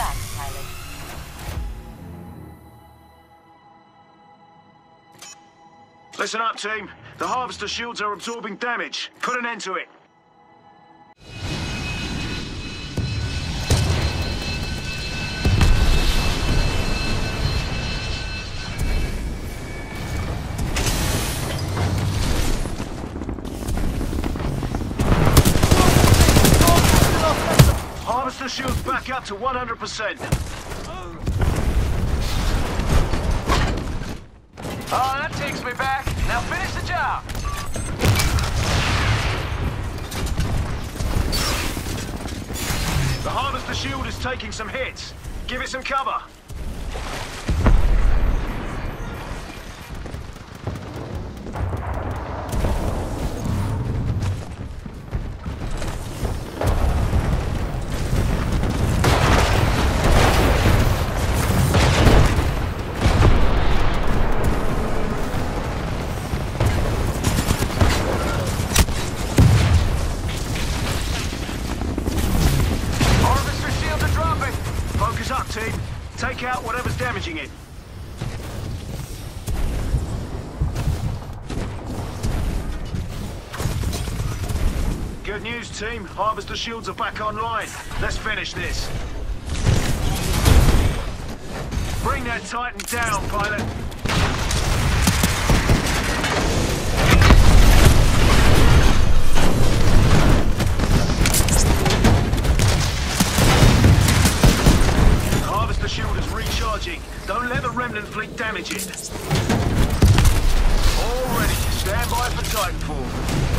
back, pilot. Listen up, team. The harvester shields are absorbing damage. Put an end to it. Up to 100%. Oh, ah, that takes me back. Now finish the job. The harvester shield is taking some hits. Give it some cover. Team. Take out whatever's damaging it. Good news, team. Harvester shields are back online. Let's finish this. Bring that Titan down, pilot. The remnant fleet damage. All ready. Stand by for Titanfall.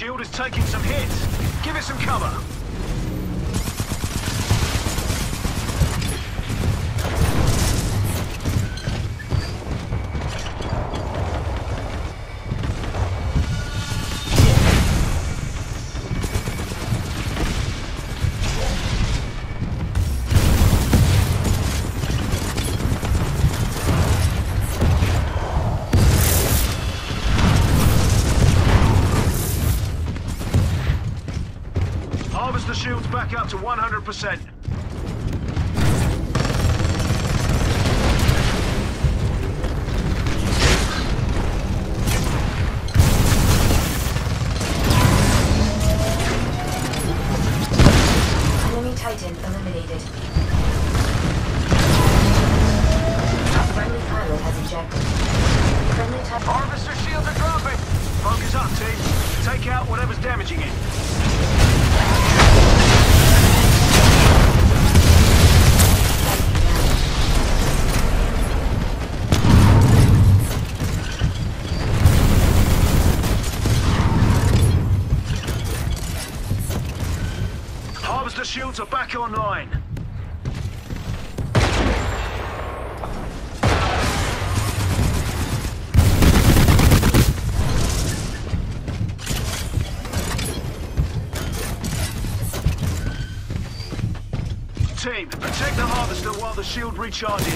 Shield is taking some hits. Give it some cover. To 100%. Team, protect the harvester while the shield recharges.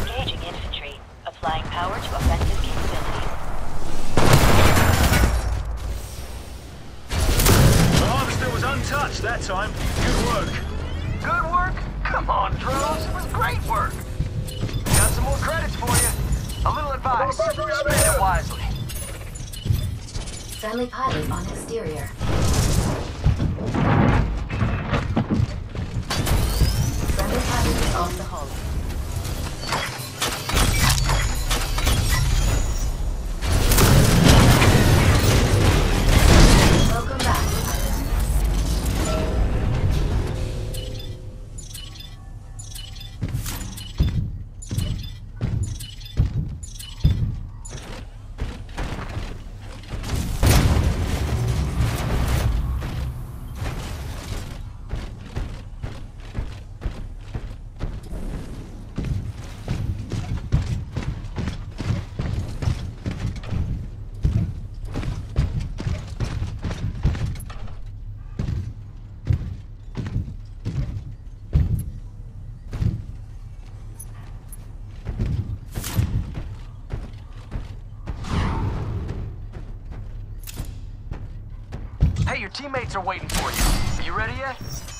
Engaging infantry. Applying power to offensive capabilities. Harvester was untouched that time. Good work. Good work? Come on, drones. It was great work. Got some more credits for you. A little advice. Spend it wisely. Friendly pilot on exterior. Teammates are waiting for you. Are you ready yet?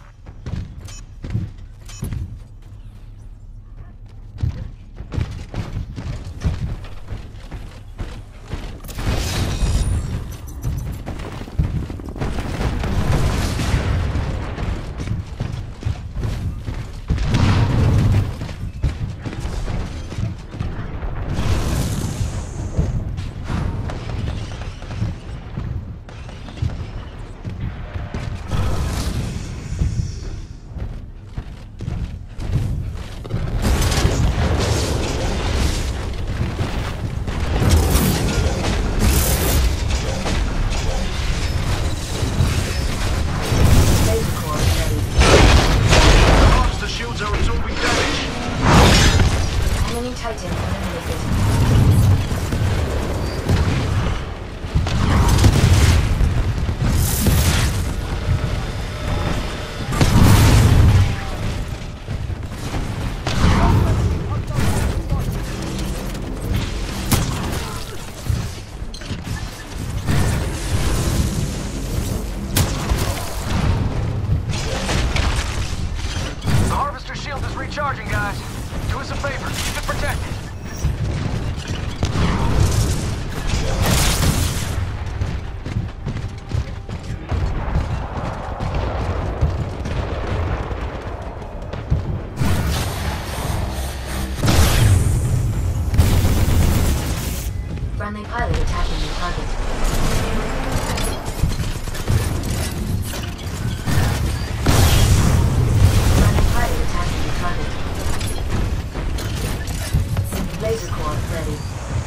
Laser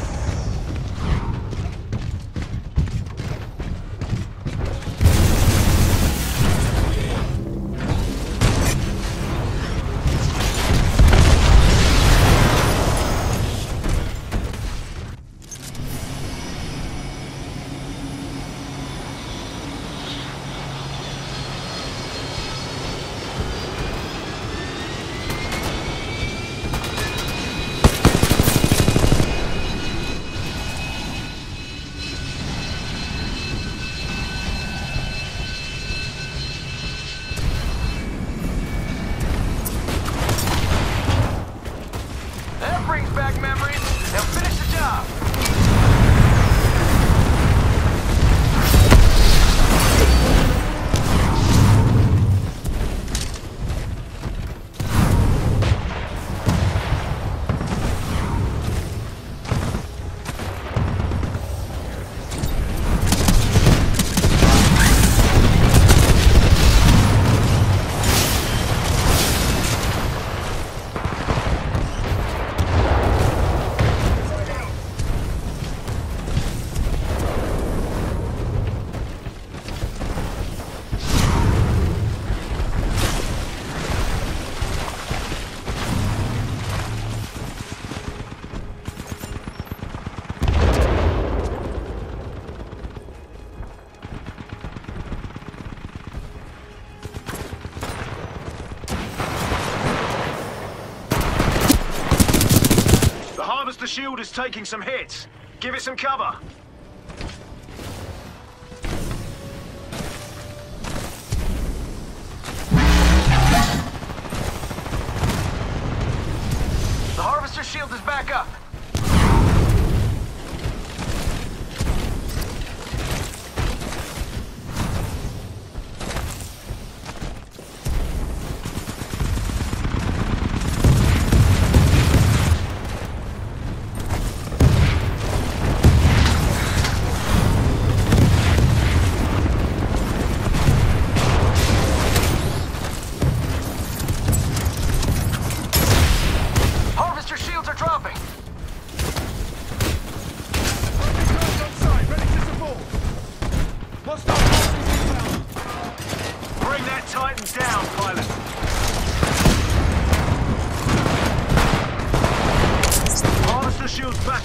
shield is taking some hits. Give it some cover.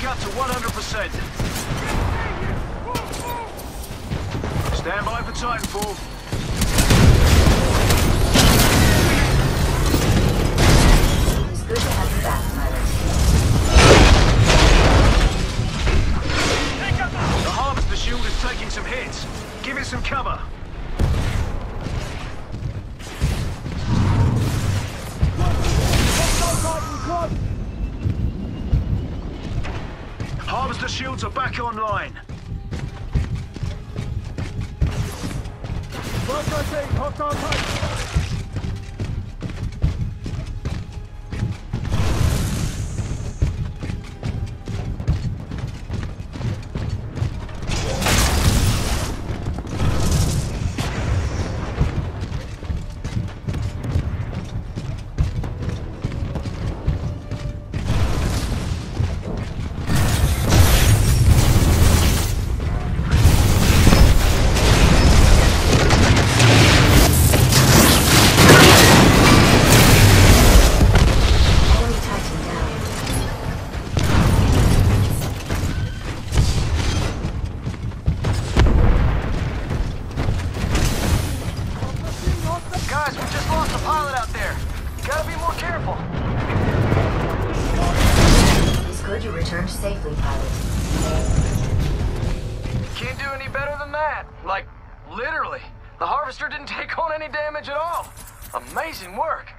Up to 100%. Stand by for Titanfall. The Harvester shield is taking some hits. Give it some cover. Shields are back online. Enemy pilot out there. Gotta be more careful. It's good you returned safely, pilot. Can't do any better than that. Like, literally. The harvester didn't take on any damage at all. Amazing work.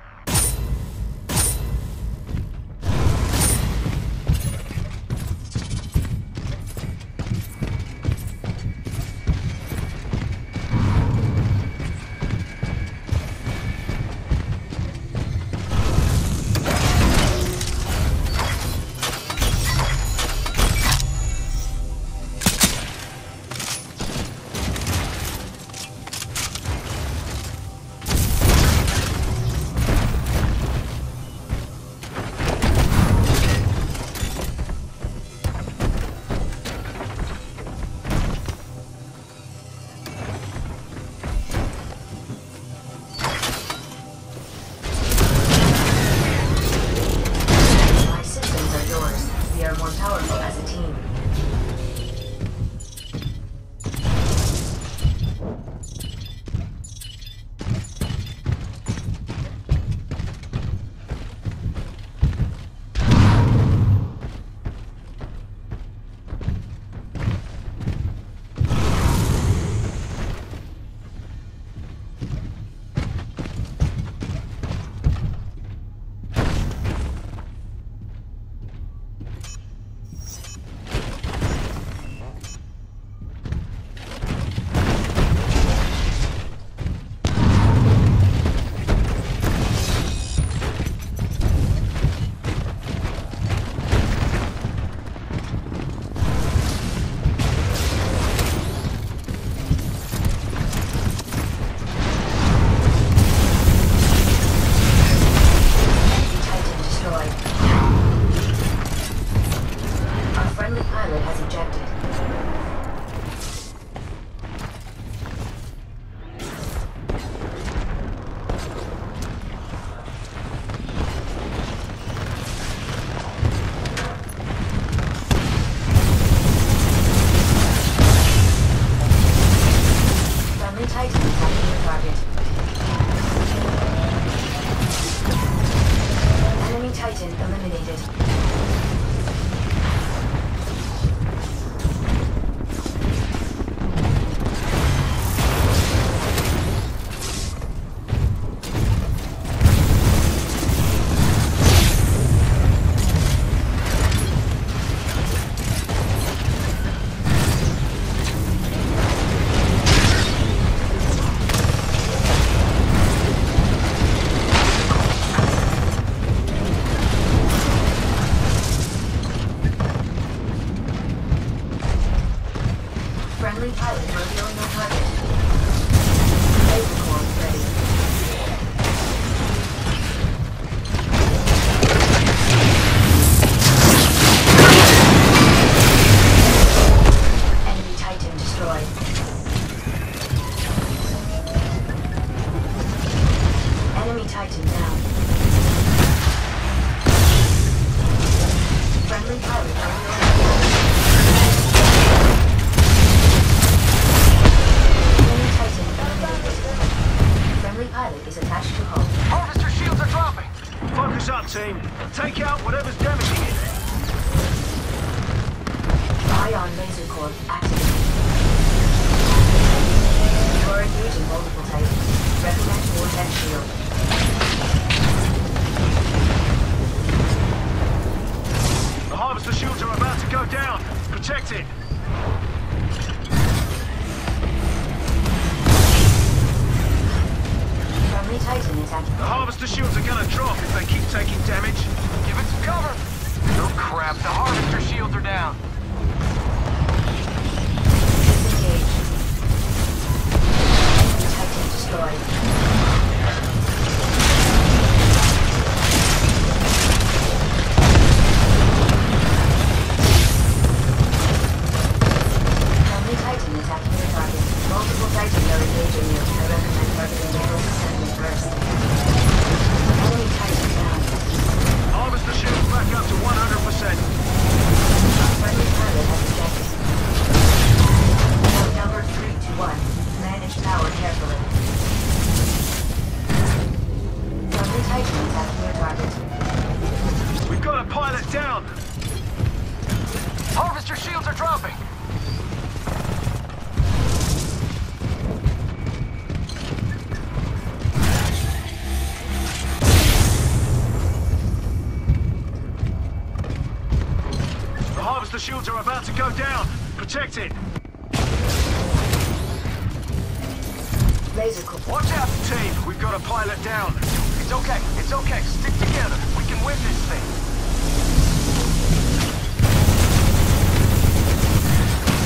Laser core. Watch out, team. We've got a pilot down. It's okay, it's okay. Stick together. We can win this thing.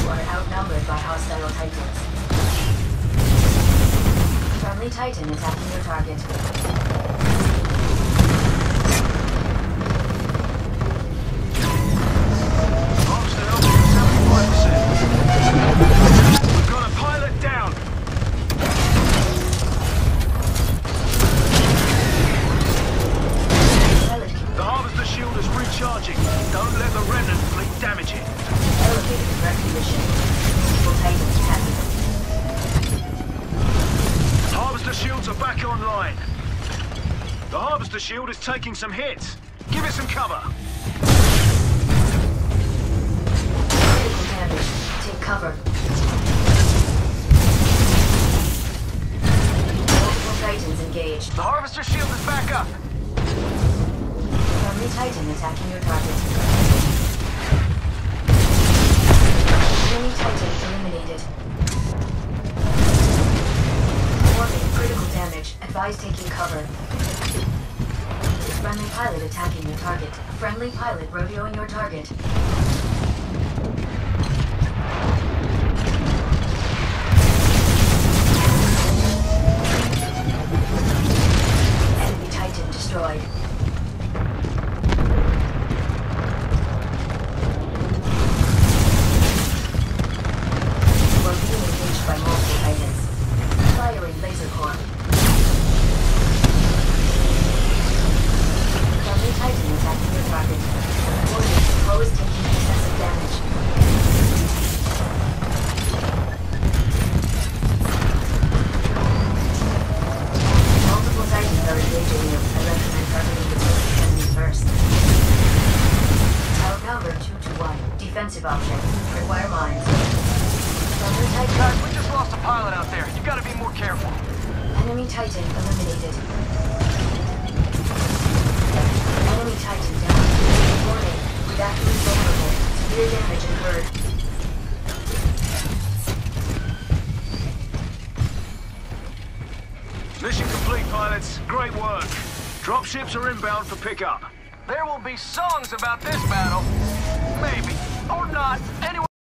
You are outnumbered by hostile Titans. Friendly Titan attacking your target. Health is recharging. Don't let the remnant fleet damage it. elevated recognition. Multiple Titans captured. Harvester shields are back online. The harvester shield is taking some hits. Give it some cover. Critical damage. Take cover. Multiple Titans engaged. The harvester shield is back up. Friendly Titan attacking your target. Enemy Titan eliminated. Warning, critical damage. Advise taking cover. Friendly pilot attacking your target. Friendly pilot rodeoing your target. Dropships are inbound for pickup. There will be songs about this battle. Maybe. Or not.